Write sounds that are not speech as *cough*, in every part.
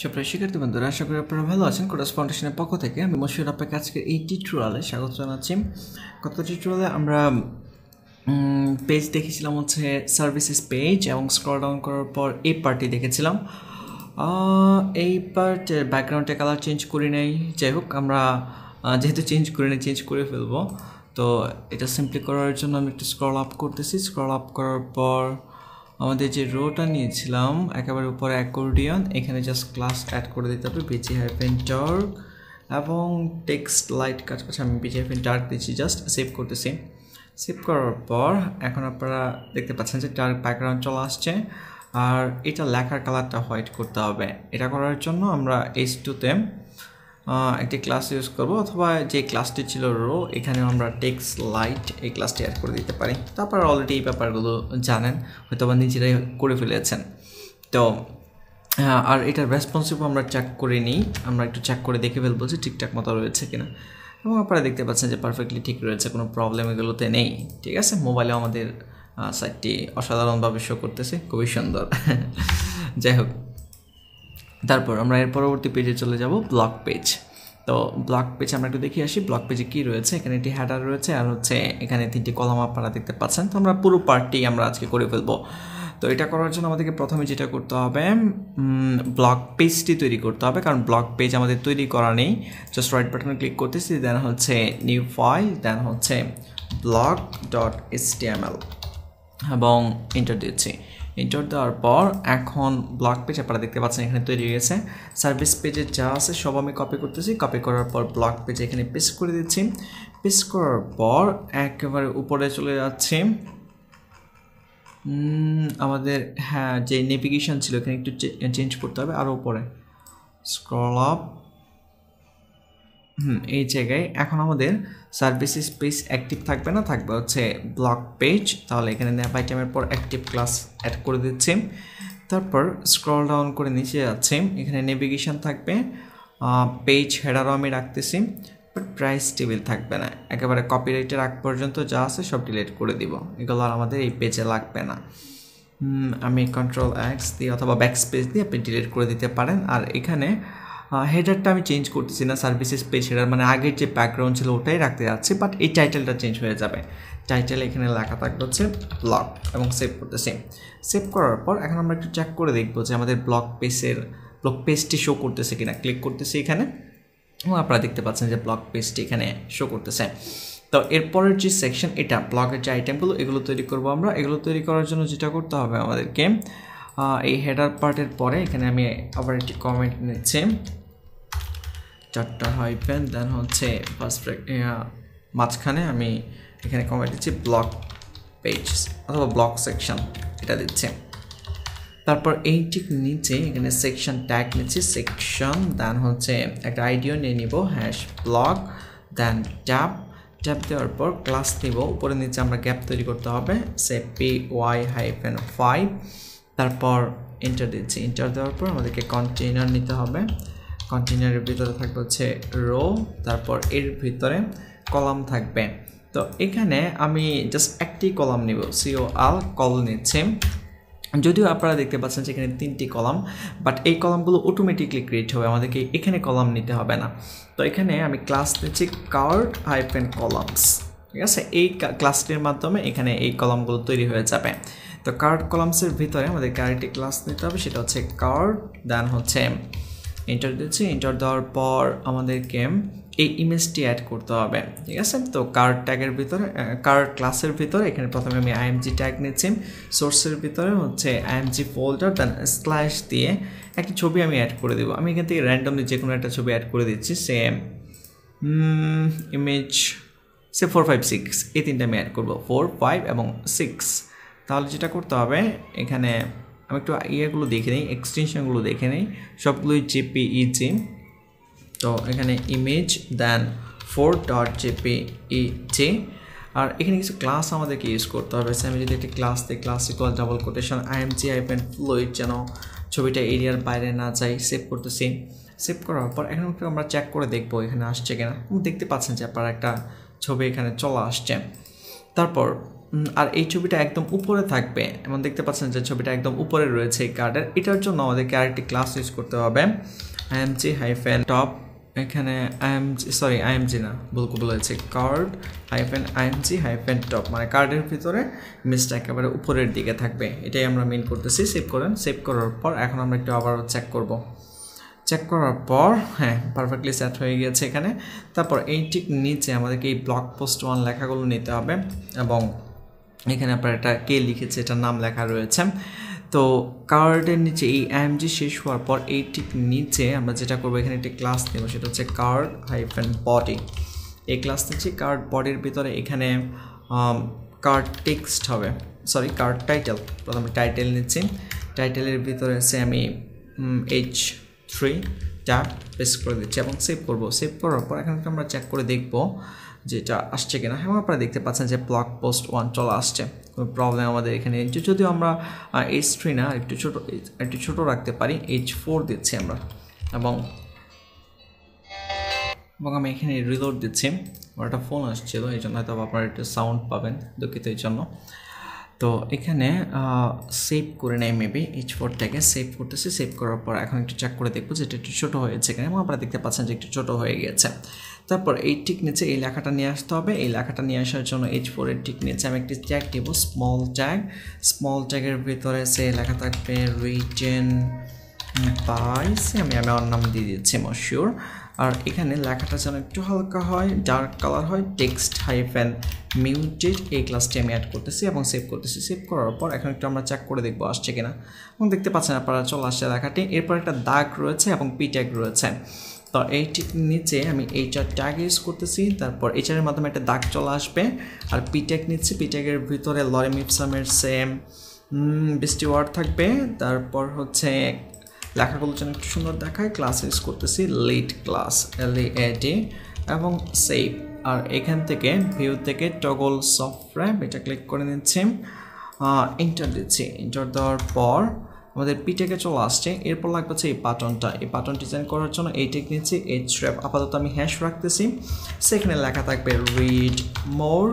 সুপ্রিয় শিক্ষার্থী বন্ধুরা, আশা করি আপনারা ভালো আছেন। কোরাস ফাউন্ডেশনের পক্ষ থেকে আমি মশিউর আপনাকে আজকে এই টিউটোরিয়ালে স্বাগত জানাচ্ছি। গত টিউটোরিয়ালে আমরা পেজ দেখেছিলাম হচ্ছে সার্ভিসেস পেজ এবং স্ক্রল ডাউন করার পর এই পার্টি দেখেছিলাম। এই পার্টের ব্যাকগ্রাউন্ডে কালার চেঞ্জ করি নাই। যাই হোক, আমরা যেহেতু চেঞ্জ করে নাই চেঞ্জ করে ফেলব। তো এটা সিম্পলি করার জন্য আমি একটু স্ক্রল আপ করতেছি। স্ক্রল আপ করার পর আমাদের যে রোটা নিয়েছিলাম, একেবারে উপরে অ্যাকোর্ডিয়ন, এখানে জাস্ট ক্লাস অ্যাড করে দিতে হবে বিজি হাইফেন টার্ক এবং টেক্সট লাইট কাজ করছে, আমি বিজি হাইফেন টার্ক দিচ্ছি জাস্ট সেভ করতেছি। সেভ করার পর, এখন আপনারা দেখতে পাচ্ছেন যে টার্ক ব্যাকগ্রাউন্ড চলে আসছে, আর এটা লেখার কালারটা হোয়াইট করতে হবে। এটা করার জন্য আমরা এইচ টুতে একটি ক্লাস ইউজ করব অথবা যে ক্লাসটি ছিল রো এখানে আমরা টেক্স লাইট এই ক্লাসটি অ্যাড করে দিতে পারি। তারপর অলরেডি এই ব্যাপারগুলো জানেন হয়তো বা নিজেরাই করে ফেলেছেন। তো আর এটার রেসপন্সিভ আমরা চেক করে নিই, আমরা একটু চেক করে দেখে ফেলব যে ঠিকঠাক মতো রয়েছে কিনা। এবং আপনারা দেখতে পাচ্ছেন যে পারফেক্টলি ঠিক রয়েছে, কোনো প্রবলেম এগুলোতে নেই, ঠিক আছে? মোবাইলে আমাদের সাইটটি অসাধারণভাবে শো করতেছে, খুবই সুন্দর। *laughs* যাই হোক তারপর আমরা এর পরবর্তী পেজে চলে যাব ব্লক পেজ তো ব্লক পেজ আমরা একটু দেখে আসি ব্লক পেজে কী রয়েছে? এখানে একটি হ্যাডার রয়েছে আর হচ্ছে এখানে তিনটি কলাম আপনারা দেখতে পাচ্ছেন। তো আমরা পুরো পার্টটি আমরা আজকে করে ফেলব। তো এটা করার জন্য আমাদেরকে প্রথমে যেটা করতে হবে ব্লক পেজটি তৈরি করতে হবে। কারণ ব্লক পেজ আমাদের তৈরি করা নেই। জাস্ট রাইট বাটনে ক্লিক করতেছি দেন হচ্ছে নিউ ফাইল দেন হচ্ছে ব্লক ডট এস এবং ইন্টার দিচ্ছি ইন্টার দেওয়ার পর এখন ব্লক পেজ আপনারা দেখতে পাচ্ছেন এখানে তৈরি হয়েছে সার্ভিস পেজে যা আছে সব আমি কপি করতেছি। কপি করার পর ব্লক পেজে এখানে পেস্ট করে দিচ্ছি। পেস্ট করার পর একেবারে উপরে চলে যাচ্ছি। আমাদের হ্যাঁ যে নেভিগেশন ছিল, এখানে একটু চেঞ্জ করতে হবে আরও উপরে। স্ক্রল আপ হুম, এই জায়গায় এখন আমাদের সার্ভিসেস স্পেস অ্যাক্টিভ থাকবে না, থাকবে হচ্ছে ব্লক পেজ তাহলে এখানে ন্যাপ আইটেমের পর অ্যাক্টিভ ক্লাস অ্যাড করে দিচ্ছি। তারপর স্ক্রল ডাউন করে নিচে যাচ্ছে, এখানে নেভিগেশন থাকবে পেজ হেডারও আমি রাখতেছি বাট প্রাইস টেবিল থাকবে না, একেবারে কপিরাইটের আগ পর্যন্ত যা আছে সব ডিলিট করে দিব, এগুলো আর আমাদের এই পেজে লাগবে না। আমি কন্ট্রোল অ্যাক্স দিয়ে অথবা ব্যাক স্পেস দিয়ে আপনি ডিলিট করে দিতে পারেন, আর এখানে হেডারটা আমি চেঞ্জ করতেছি না সার্ভিসেস পেজ হেডার মানে আগের যে ব্যাকগ্রাউন্ড ছিল ওটাই রাখতে যাচ্ছি বাট এই টাইটেলটা চেঞ্জ হয়ে যাবে। টাইটেল এখানে লেখা থাকবে হচ্ছে ব্লগ এবং সেভ করতেছি সেভ করার পর এখন আমরা একটু চেক করে দেখব যে আমাদের ব্লগ পেজের ব্লগ পেজটি শো করতেছে কিনা। ক্লিক করতেছি এখানে এবং আপনারা দেখতে পাচ্ছেন যে ব্লগ পেজটি এখানে শো করতেছে। তো এরপরের যে সেকশন এটা ব্লগের যে আইটেমগুলো এগুলো তৈরি করব আমরা। এগুলো তৈরি করার জন্য যেটা করতে হবে আমাদেরকে এই হেডার পার্টের পরে এখানে আমি আবার একটি কমেন্ট নিচ্ছি চারটা হাইপেন দেন হচ্ছে ফার্স্ট মাঝখানে আমি এখানে কমেন্ট দিচ্ছি ব্লক পেজ অথবা ব্লক সেকশন এটা দিচ্ছি। তারপর এই ঠিক নিচে এখানে সেকশন ট্যাগ নিচ্ছি সেকশন দেন হচ্ছে একটা আইডিও নিয়ে নিব hash block then tab tab দেওয়ার পর ক্লাস নিব, উপরে নিচে আমরা গ্যাপ তৈরি করতে হবে সে পি ওয়াই হাইফেন ফাইভ তারপর এন্টার দিচ্ছি। এন্টার দেওয়ার পর আমাদেরকে কন্টেইনার নিতে হবে। কন্টেইনারের ভিতরে থাকবে হচ্ছে রো তারপর এর ভিতরে কলাম থাকবে। তো এখানে আমি জাস্ট একটি কলাম নিব। সিও আল কল নিচ্ছে। যদিও আপনারা দেখতে পাচ্ছেন যে এখানে তিনটি কলাম বাট এই কলামগুলো অটোমেটিকলি ক্রিয়েট হবে। আমাদেরকে এখানে কলাম নিতে হবে না। তো এখানে আমি ক্লাস নিচ্ছি কার্ড হাইফেন কলামস ঠিক আছে? এই ক্লাসটির মাধ্যমে এখানে এই কলামগুলো তৈরি হয়ে যাবে। তো কার্ড কলামসের ভিতরে আমাদেরকে আরেকটি ক্লাস নিতে হবে, সেটা হচ্ছে কার্ড দেন হচ্ছে এন্টার দিচ্ছি। এন্টার দেওয়ার পর আমাদেরকে এই ইমেজটি অ্যাড করতে হবে, ঠিক আছে? তো কার্ড ট্যাগের ভিতরে কার্ড ক্লাসের ভিতরে, এখানে প্রথমে আমি আইএমজি ট্যাগ নিচ্ছি। সোর্সের ভিতরে হচ্ছে আইএমজি ফোল্ডার দেন স্ল্যাশ দিয়ে একটি ছবি আমি অ্যাড করে দেবো। আমি এখান থেকে র্যান্ডমলি যে কোনো একটা ছবি অ্যাড করে দিচ্ছি সেম ইমেজ সে ফোর ফাইভ সিক্স এই তিনটা আমি অ্যাড করব ফোর ফাইভ এবং সিক্স তাহলে যেটা করতে হবে, এখানে আমি একটু ইয়েগুলো দেখে নিই এক্সটেনশনগুলো দেখে নিই, সবগুলোই জেপি জেপিইজি তো এখানে image then four dot JPEG আর এখানে কিছু ক্লাস আমাদেরকে ইউজ করতে হবে আমি যদি একটি ক্লাস দিই class equal double quotation IMG hyphen fluid যেন ছবিটা এরিয়ার বাইরে না যাই সেভ করতেছি। সেভ করার পর এখন একটু আমরা চেক করে দেখব এখানে আসছে কিনা। দেখতে পাচ্ছেন যে আপনার একটা ছবি এখানে চলে আসছে। তারপর আর এই ছবিটা একদম উপরে থাকবে। এমন দেখতে পাচ্ছেন যে ছবিটা একদম উপরে রয়েছে এই কার্ডের এটার জন্য আমাদেরকে আরেকটি ক্লাস ইউজ করতে হবে। আইএমজি হাইফেন টপ এখানে আইএমজি সরি আইএমজি না, ভুল বলেছে। Card hyphen IMG hyphen top মানে কার্ডের ভিতরে মিসটা একেবারে উপরের দিকে থাকবে। এটাই আমরা মেন করতেছি সেভ করেন। সেভ করার পর এখন আমরা একটু আবারও চেক করব। চেক করার পর হ্যাঁ পারফেক্টলি সেট হয়ে গিয়েছে এখানে। তারপর এই ঠিক নিচে আমাদেরকে এই ব্লক পোস্ট ওয়ান লেখাগুলো নিতে হবে এবং এখানে আপনার এটা কে লিখেছে, এটার নাম লেখা রয়েছে। তো কার্ডের নিচে এই আইএমজি শেষ হওয়ার পর এই ঠিক নিচে আমরা যেটা করব, এখানে একটি ক্লাস নেব, সেটা হচ্ছে কার্ড হাইফেন বডি এই ক্লাস নিচ্ছি কার্ড বডির ভিতরে এখানে কার্ড টেক্সট হবে। সরি কার্ড টাইটেল প্রথমে টাইটেল নিচ্ছি। টাইটেলের ভিতরে সে আমি এইচ থ্রি ট্যাপ প্রেস করে দিচ্ছি এবং সেভ করব। সেভ করার পর এখানে আমরা চেক করে দেখব যে এটা আসছে কিনা। হ্যাঁ আপনারা দেখতে পাচ্ছেন যে ব্লক পোস্ট ওয়ান চলে আসছে। কোনো প্রবলেম আমাদের এখানে যদিও আমরা এইচ থ্রি না একটু ছোটো একটু ছোটো রাখতে পারি। এইচ ফোর দিচ্ছি আমরা। এবং এবং আমি এখানে রিলোড দিচ্ছি। আমার একটা ফোন আসছিল, এই জন্য হয়তো আপনারা একটু সাউন্ড পাবেন দুঃখিত এই জন্য। তো এখানে সেভ করে নেয় মেবি এইচ ফোরটাকে সেভ করতেছি। সেভ করার পর এখন একটু চেক করে দেখব যে এটা একটু ছোটো হয়েছে এখানে এবং আপনারা দেখতে পাচ্ছেন যে একটু ছোটো হয়ে গিয়েছে। তারপর এই ঠিক নিচে এই লেখাটা নিয়ে আসতে হবে। এই লেখাটা নিয়ে আসার জন্য এইচ ফোরের ঠিক নিচে আমি একটি ট্যাগ দেবো স্মল ট্যাগ স্মল ট্যাগের ভিতরে সে লেখা থাকবে রিটেন বাইসে আমি আমি আমার নাম দিয়ে দিচ্ছি মশিওর আর এখানে লেখাটা যেন একটু হালকা হয় ডার্ক কালার হয় টেক্সট হাইফেন মিউটেড এই ক্লাসটি আমি অ্যাড করতেছি এবং সেভ করতেছি। সেভ করার পর এখন একটু আমরা চেক করে দেখব আসছে কিনা। এবং দেখতে পাচ্ছেন আপনারা চলে আসছে লেখাটি। এরপর একটা দাগ রয়েছে এবং পি ট্যাগ রয়েছে। তো এইটির নিচে আমি এইচআর ট্যাগ ইউজ করতেছি, তারপর এইচআরের মাধ্যমে একটা দাগ চলে আসবে। আর পি ট্যাগ নিচ্ছি পি ট্যাগের ভিতরে লরি মিপসামের সেম বৃষ্টি ওয়ার্ড থাকবে। তারপর হচ্ছে লেখাগুলো যেন একটু সুন্দর দেখায় ক্লাস ইউজ করতেছি লিড ক্লাস এল এডি এবং সেভ আর এখান থেকে ভিউ থেকে টগল সফটওয়্যার এটা ক্লিক করে নিচ্ছি। ইন্টার দিচ্ছি। ইন্টার দেওয়ার পর আমাদের পিটেকে চলে আসছে। এরপর লাগবে হচ্ছে এই বাটনটা। এই বাটন ডিজাইন করার জন্য এই টেক নিচ্ছি এই স্ট্র্যাপ আপাতত আমি হ্যাশ রাখতেছি। সেখানে লেখা থাকবে রিড মোর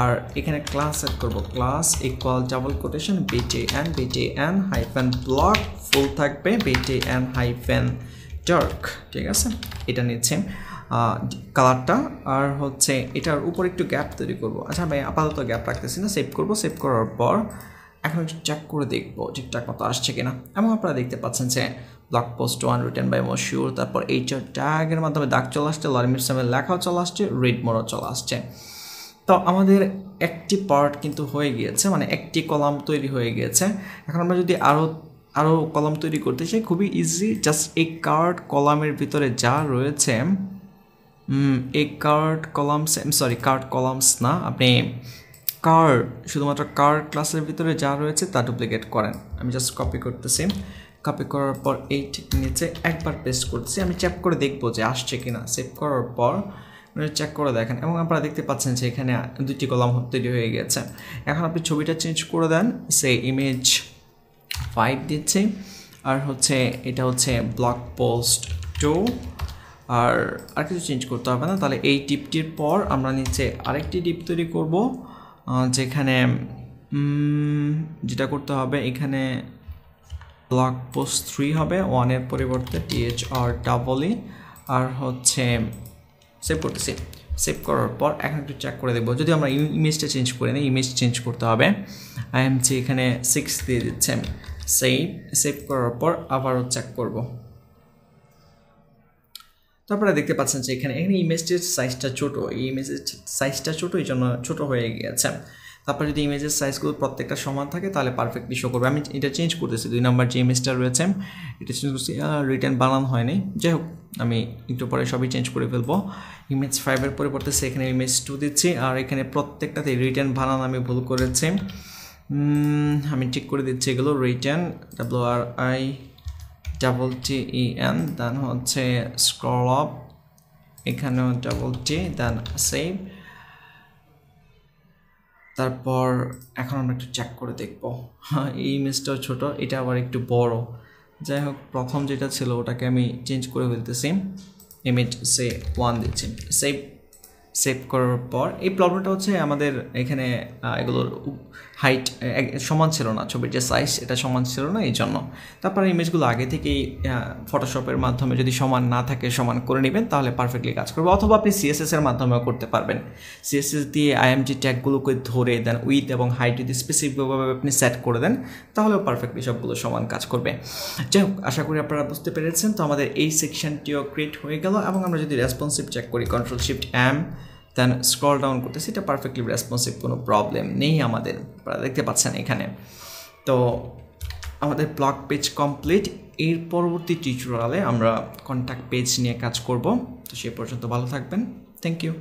আর এখানে ক্লাস সেট করব। Class equal double quotation BT N BT N hyphen block full থাকবে বিটি এন হাইফেন ডার্ক ঠিক আছে? এটা নিচ্ছে কালারটা আর হচ্ছে এটার উপর একটু গ্যাপ তৈরি করব। আচ্ছা ভাই, আপাতত গ্যাপ রাখতেছি না সেভ করব। সেভ করার পর এখন একটু চেক করে দেখব ঠিকঠাক মতো আসছে কিনা। এবং আপনারা দেখতে পাচ্ছেন যে blog post one written by Moshiur তারপর এইচআর ট্যাগের মাধ্যমে দাগ চলে আসছে লরিমির সামের লেখাও চলে আসছে রিড মোড়ও চলে আসছে। তো আমাদের একটি পার্ট কিন্তু হয়ে গিয়েছে মানে একটি কলাম তৈরি হয়ে গিয়েছে। এখন আমরা যদি আরও আরও কলাম তৈরি করতে চাই, খুবই ইজি জাস্ট এই কার্ড কলামের ভিতরে যা রয়েছে এই card columns sorry card columns না, আপনি কার্ড শুধুমাত্র কার ক্লাসের ভিতরে যা রয়েছে তা ডুপ্লিকেট করেন। আমি জাস্ট কপি করতেছি। কপি করার পর এই নিচে একবার পেস্ট করতেছি। আমি চেক করে দেখব যে আসছে কিনা। সেভ করার পর চেক করে দেখেন। এবং আপনারা দেখতে পাচ্ছেন যে এখানে দুটি কলাম তৈরি হয়ে গেছে। এখন আপনি ছবিটা চেঞ্জ করে দেন। সে ইমেজ ফাইভ দিচ্ছে। আর হচ্ছে এটা হচ্ছে ব্লক পোস্ট টু আর আর কিছু চেঞ্জ করতে হবে না। তাহলে এই টিপটির পর আমরা নিচে আরেকটি টিপ তৈরি করব। যেখানে যেটা করতে হবে, এখানে ব্লক পোস্ট থ্রি হবে ওয়ানের পরিবর্তে টিএইচ আর ডাবলই আর হচ্ছে সেভ করতেছি। সেভ করার পর এখন একটু চেক করে দেখব। যদি আমরা ইমেজটা চেঞ্জ করে নিই ইমেজ চেঞ্জ করতে হবে। আইএমজি এখানে সিক্স দিয়ে দিচ্ছে সেভ সেভ করার পর আবারও চেক করব। তারপরে দেখতে পাচ্ছেন যে এখানে এখানে ইমেজটির সাইজটা ছোটো। এই ইমেজের সাইজটা ছোটো, এই জন্য ছোটো হয়ে গিয়েছে। তারপর যদি ইমেজের সাইজগুলো প্রত্যেকটা সমান থাকে, তাহলে পারফেক্টলি শো করবে। আমি এটা চেঞ্জ করতেছি, দুই নাম্বার যে ইমেজটা রয়েছে, এটা চেঞ্জ করছি রিটার্ন বানানো হয়নি। যাই হোক, আমি একটু পরে সবই চেঞ্জ করে ফেলব। ইমেজ ফাইভের পরিবর্তে সেখানে ইমেজ টু দিচ্ছি, আর এখানে প্রত্যেকটাতে রিটার্ন বানান আমি ভুল করেছি। আমি ঠিক করে দিচ্ছি এগুলো return W R I double T E N then হচ্ছে স্ক্রল আপ এখানেও ডাবল টি দেন সেভ তারপর এখন আমরা একটু চেক করে দেখব। হ্যাঁ এই ইমেজটাও ছোট, এটা আবার একটু বড়। যাই হোক, প্রথম যেটা ছিল ওটাকে আমি চেঞ্জ করে ফেলতেছি। ইমেজ সে ওয়ান দিচ্ছি। সেভ সেভ করার পর, এই প্রবলেমটা হচ্ছে আমাদের এখানে এগুলোর হাইট সমান ছিল না, ছবির যে সাইজ এটা সমান ছিল না, এই জন্য। তারপরে ইমেজগুলো আগে থেকেই ফটোশপের মাধ্যমে যদি সমান না থাকে, সমান করে নেবেন, তাহলে পারফেক্টলি কাজ করবে। অথবা আপনি সিএসএস এর মাধ্যমেও করতে পারবেন। সিএসএস দিয়ে আইএমজি ট্যাগগুলোকে ধরে দেন উইথ এবং হাইট যদি স্পেসিফিকভাবে আপনি সেট করে দেন, তাহলেও পারফেক্টলি সবগুলো সমান কাজ করবে। যাই হোক, আশা করি আপনারা বুঝতে পেরেছেন। তো আমাদের এই সেকশনটিও ক্রিয়েট হয়ে গেল, এবং আমরা যদি রেসপন্সিভ চেক করি control shift M then scroll down করতেছি এটা পারফেক্টলি রেসপন্সিভ কোনো প্রবলেম নেই আমাদের। আপনারা দেখতে পাচ্ছেন এখানে। তো আমাদের ব্লগ পেজ কমপ্লিট এর পরবর্তী টিচুরালে আমরা কন্ট্যাক্ট পেজ নিয়ে কাজ করব। তো সে পর্যন্ত ভালো থাকবেন। Thank you